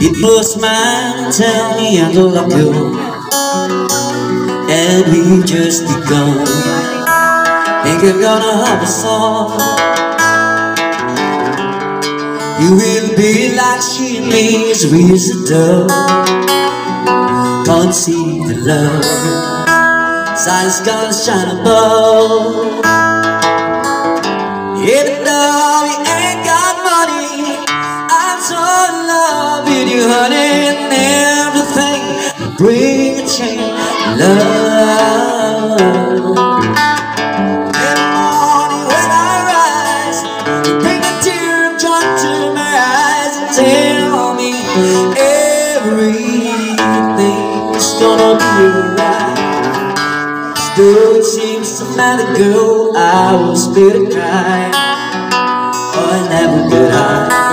People smile, tell me I don't love you And we just begun Think you're gonna have a song You will be like she me as as a dove Can't see the love. Sun's gonna shine above. Though we you honey And everything bring a change Love when I rise, you bring a tear of joy to my eyes and tell me everything's gonna be alright. Still, it seems to matter, girl, I was better cry. Oh, I never did I.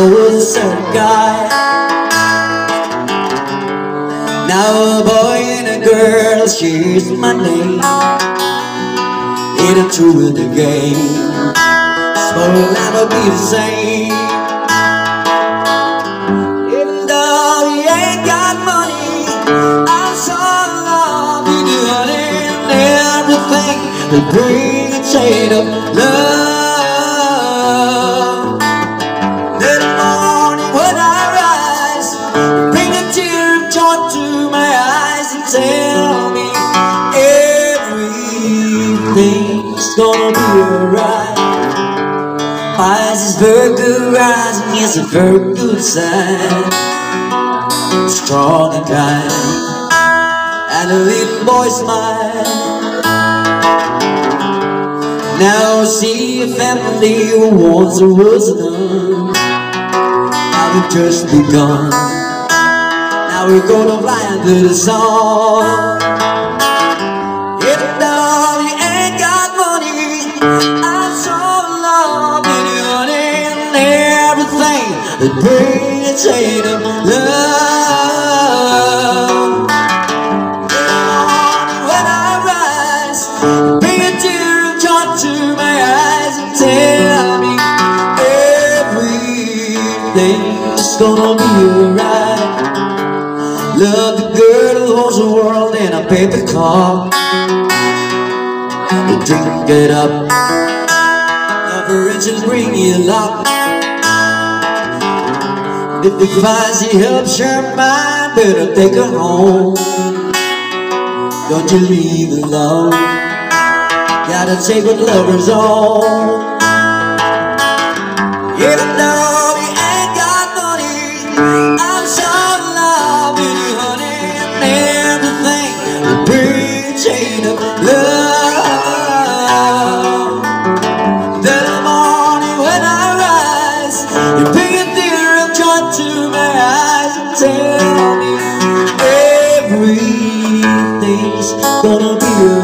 I was a guy. Now a boy and a girl, she's my name. Ain't it true in the game? But we'll never be the same. to bring a chain of love. My is rising, yes, a very good sign. Strong and kind, and a little boy smile. Now see a family who once was none Now we've just begun Now we're gonna fly under the sun that brings a chain of love When I rise, bring it to my eyes and tell me everything's gonna be alright. Love the girl who holds the world in a paper car. The drink it up, love her and bring you luck. If you find helps your mind, better take her home. Don't you leave alone. Gotta take what lovers. Yeah. everything's gonna be alright.